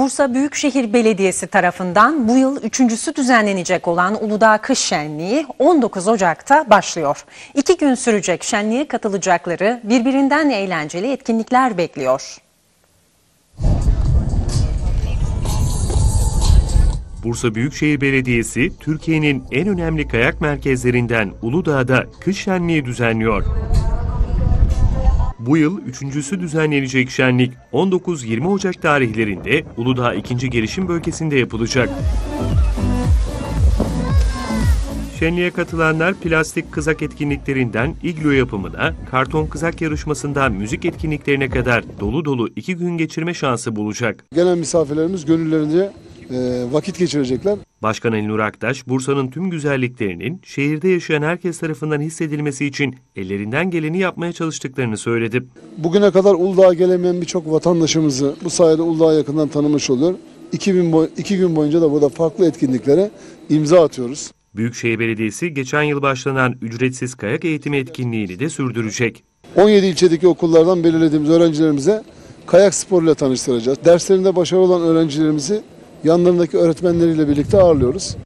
Bursa Büyükşehir Belediyesi tarafından bu yıl üçüncüsü düzenlenecek olan Uludağ Kış Şenliği 19 Ocak'ta başlıyor. İki gün sürecek şenliğe katılacakları birbirinden eğlenceli etkinlikler bekliyor. Bursa Büyükşehir Belediyesi, Türkiye'nin en önemli kayak merkezlerinden Uludağ'da kış şenliği düzenliyor. Bu yıl üçüncüsü düzenlenecek şenlik 19-20 Ocak tarihlerinde Uludağ 2. Gelişim Bölgesi'nde yapılacak. Şenliğe katılanlar plastik kızak etkinliklerinden iglo yapımına, karton kızak yarışmasından müzik etkinliklerine kadar dolu dolu iki gün geçirme şansı bulacak. Gelen misafirlerimiz gönüllerince vakit geçirecekler. Başkan Ali Nur Aktaş, Bursa'nın tüm güzelliklerinin şehirde yaşayan herkes tarafından hissedilmesi için ellerinden geleni yapmaya çalıştıklarını söyledi. Bugüne kadar Uludağ'a gelemeyen birçok vatandaşımızı bu sayede Uludağ'ı yakından tanımış oluyor. İki gün, boy- iki gün boyunca da burada farklı etkinliklere imza atıyoruz. Büyükşehir Belediyesi geçen yıl başlanan ücretsiz kayak eğitimi etkinliğini de sürdürecek. 17 ilçedeki okullardan belirlediğimiz öğrencilerimize kayak sporuyla tanıştıracağız. Derslerinde başarılı olan öğrencilerimizi yanlarındaki öğretmenleriyle birlikte ağırlıyoruz.